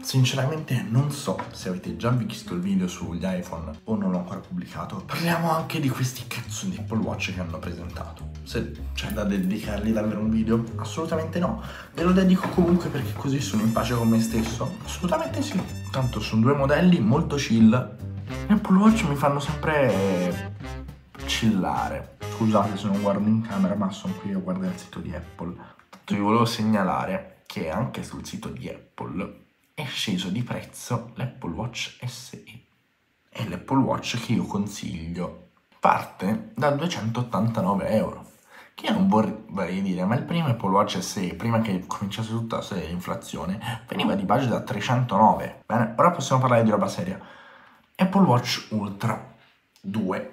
Sinceramente non so se avete già visto il video sugli iPhone o non l'ho ancora pubblicato. Parliamo anche di questi cazzo di Apple Watch che hanno presentato. Se c'è da dedicargli davvero un video? Assolutamente no. Ve lo dedico comunque perché così sono in pace con me stesso? Assolutamente sì. Tanto sono due modelli molto chill. Gli Apple Watch mi fanno sempre chillare. Scusate se non guardo in camera, ma sono qui a guardare il sito di Apple. Tanto vi volevo segnalare che anche sul sito di Apple è sceso di prezzo l'Apple Watch SE. È l'Apple Watch che io consiglio. Parte da 289 euro. Che io non vorrei dire, ma il primo Apple Watch SE, prima che cominciasse tutta l'inflazione, veniva di budget da 309. Bene, ora possiamo parlare di roba seria. Apple Watch Ultra 2.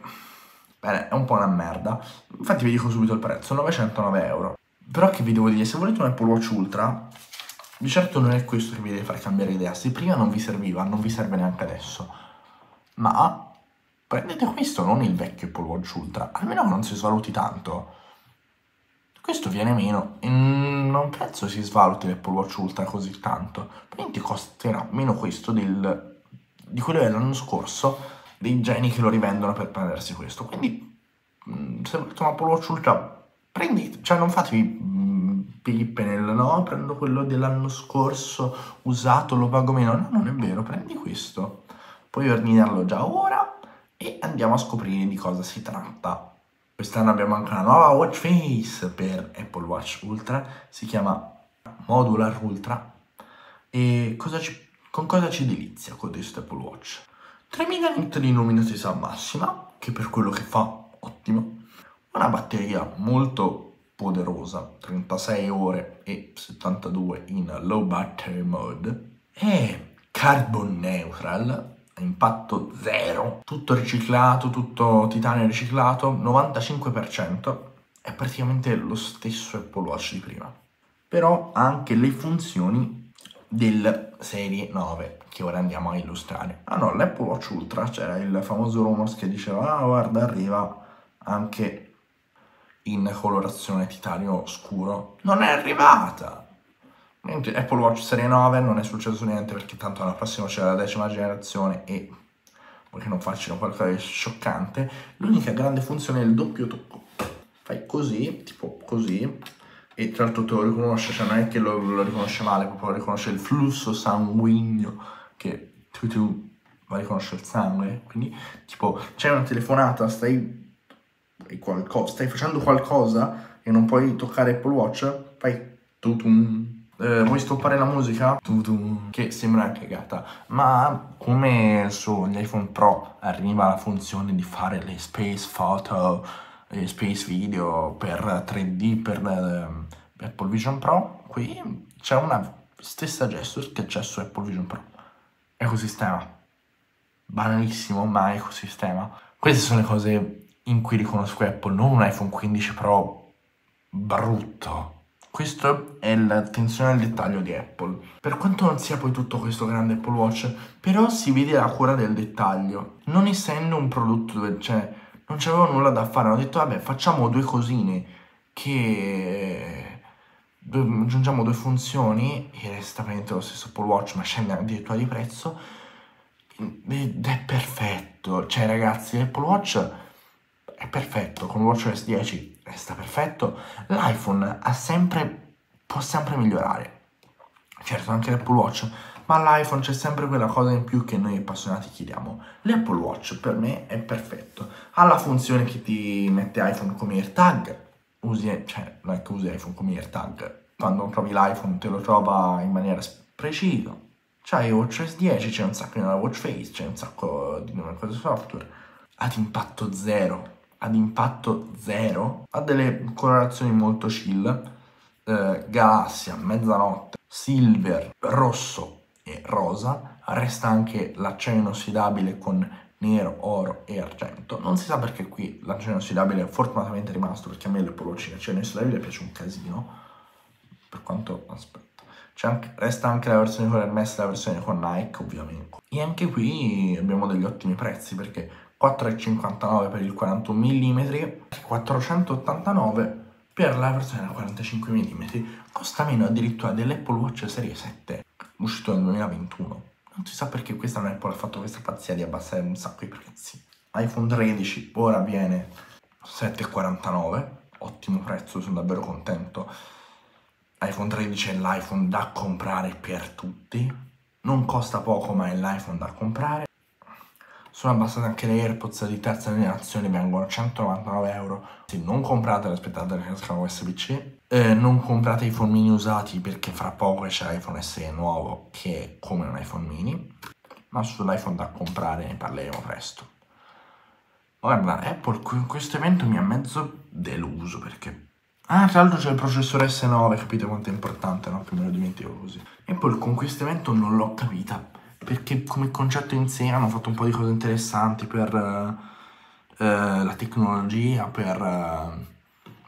Bene, è un po' una merda. Infatti vi dico subito il prezzo, 909 euro. Però che vi devo dire, se volete un Apple Watch Ultra, di certo non è questo che vi deve far cambiare idea. Se prima non vi serviva, non vi serve neanche adesso. Ma prendete questo, non il vecchio Apple Watch Ultra. Almeno non si svaluti tanto. Questo viene meno e non penso si svaluti l'Apple Watch Ultra così tanto. Quindi costerà meno questo del, di quello dell'anno scorso, dei geni che lo rivendono per prendersi questo. Quindi mm, se volete un Apple Watch Ultra, prendete, cioè non fatevi pippe nel no, prendo quello dell'anno scorso usato, lo pago meno. No, non è vero, prendi questo. Puoi ordinarlo già ora e andiamo a scoprire di cosa si tratta. Quest'anno abbiamo anche una nuova watch face per Apple Watch Ultra, si chiama Modular Ultra. E cosa ci, con cosa ci delizia questo Apple Watch? 3000 nit di luminosità massima, che per quello che fa, ottimo. Una batteria molto poderosa, 36 ore e 72 in low battery mode, è carbon neutral, impatto zero, tutto riciclato, tutto titanio riciclato, 95%, è praticamente lo stesso Apple Watch di prima. Però ha anche le funzioni del serie 9 che ora andiamo a illustrare. Ah no, l'Apple Watch Ultra c'era il famoso rumors che diceva ah guarda arriva anche in colorazione titanio scuro non è arrivata. Mentre Apple Watch Serie 9 non è successo niente perché tanto l'anno prossimo c'è la decima generazione e perché non facciano qualcosa di scioccante, l'unica grande funzione è il doppio tocco. Fai così, tipo così, e tra l'altro te lo riconosce, cioè non è che lo, lo riconosce male, proprio riconosce il flusso sanguigno che tu, tu ma riconosce il sangue, quindi tipo c'è una telefonata, stai qualcosa, stai facendo qualcosa e non puoi toccare Apple Watch, fai tutum. Eh, vuoi stoppare la musica? Tutum. Che sembra una cagata, ma come sugli iPhone Pro arriva la funzione di fare le space photo, le space video per 3D per eh, Apple Vision Pro, qui c'è una stessa gesture che c'è su Apple Vision Pro. Ecosistema. Banalissimo, ma ecosistema. Queste sono le cose in cui riconosco Apple, non un iPhone 15 Pro brutto. Questo è l'attenzione al dettaglio di Apple. Per quanto non sia poi tutto questo grande Apple Watch, però si vede la cura del dettaglio. Non essendo un prodotto dove cioè, non c'avevo nulla da fare, hanno detto vabbè facciamo due cosine che aggiungiamo due funzioni e resta praticamente lo stesso Apple Watch ma scende addirittura di prezzo ed è perfetto. Cioè ragazzi, l'Apple Watch è perfetto, con WatchOS 10 resta perfetto, l'iPhone ha sempre, può sempre migliorare. Certo, anche l'Apple Watch, ma all'iPhone c'è sempre quella cosa in più che noi appassionati chiediamo. L'Apple Watch per me è perfetto, ha la funzione che ti mette iPhone come AirTag, usi, cioè non è che usi iPhone come AirTag, quando trovi l'iPhone te lo trova in maniera precisa. C'hai WatchOS 10, c'è un sacco di watch face, c'è un sacco di nuove cose software. Ad impatto zero, ad impatto zero, ha delle colorazioni molto chill, eh, galassia, mezzanotte, silver, rosso e rosa, resta anche l'acciaio inossidabile con nero, oro e argento. Non si sa perché qui l'acciaio inossidabile è fortunatamente rimasto, perché a me le polocine acciaio inossidabile piace un casino, per quanto, aspetta, anche, resta anche la versione con Hermes e la versione con Nike ovviamente. E anche qui abbiamo degli ottimi prezzi perché 4,59 per il 41 mm, 489 per la versione da 45 mm costa meno addirittura dell'Apple Watch Serie 7 uscito nel 2021 non si sa perché questa non Apple ha fatto questa pazzia di abbassare un sacco i prezzi. iPhone 13 ora viene 7,49 ottimo prezzo sono davvero contento iPhone 13 è l'iPhone da comprare per tutti non costa poco ma è l'iPhone da comprare sono abbassate anche le AirPods di terza generazione, vengono 199 euro. Se non comprate, aspettate che escano USB-C. Eh, non comprate iPhone mini usati perché fra poco c'è l'iPhone SE nuovo che è come un iPhone mini. Ma sull'iPhone da comprare ne parleremo presto. Guarda, Apple in questo evento mi ha mezzo deluso perché... Ah, tra l'altro c'è il processore S9, capite quanto è importante, no? Che me lo dimentico così. Apple con questo evento non l'ho capita perché come concetto in sé hanno fatto un po' di cose interessanti per uh, la tecnologia, per uh,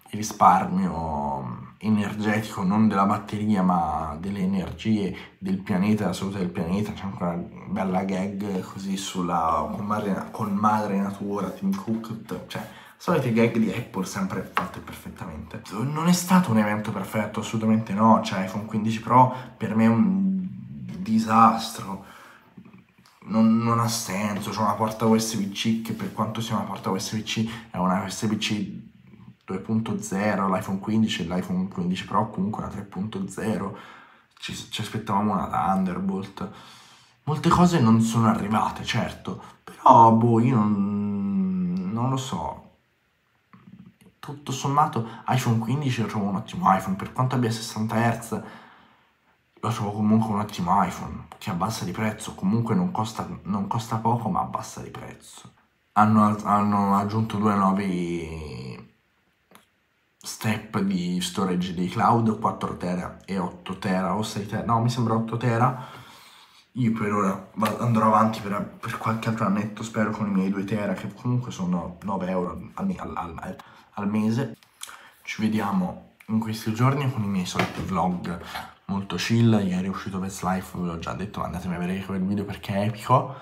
il risparmio energetico, non della batteria ma delle energie del pianeta, della salute del pianeta, c'è ancora una bella gag così sulla, con, madre, con madre natura, Tim Cook, cioè solite gag di Apple sempre fatte perfettamente. Non è stato un evento perfetto, assolutamente no, cioè iPhone 15 Pro per me è un disastro non, non, ha senso, c'è una porta USB-C che per quanto sia una porta USB-C è una USB-C 2.0, l'iPhone 15 e l'iPhone 15 Pro comunque una 3.0, ci, ci, aspettavamo una Thunderbolt. Molte cose non sono arrivate, certo, però boh, io non, non lo so. Tutto sommato iPhone 15 lo trovo un ottimo iPhone, per quanto abbia 60 Hz lo trovo comunque un ottimo iPhone che abbassa di prezzo, comunque non costa, non costa poco ma abbassa di prezzo. Hanno, hanno, aggiunto due nuovi step di storage di cloud, 4 tera e 8 tera o 6 tera, no mi sembra 8 tera. Io per ora andrò avanti per, per qualche altro annetto, spero con i miei 2 tera che comunque sono 9 euro al, al, al, al mese. Ci vediamo in questi giorni con i miei soliti vlog. Molto chill, ieri è uscito Best Life, ve l'ho già detto, andatemi a vedere quel video perché è epico,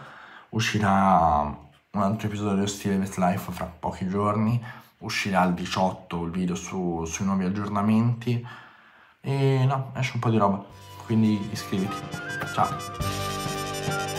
uscirà un altro episodio stile Best Life fra pochi giorni, uscirà il 18 il video su, sui nuovi aggiornamenti. E no, esce un po' di roba, quindi iscriviti, ciao!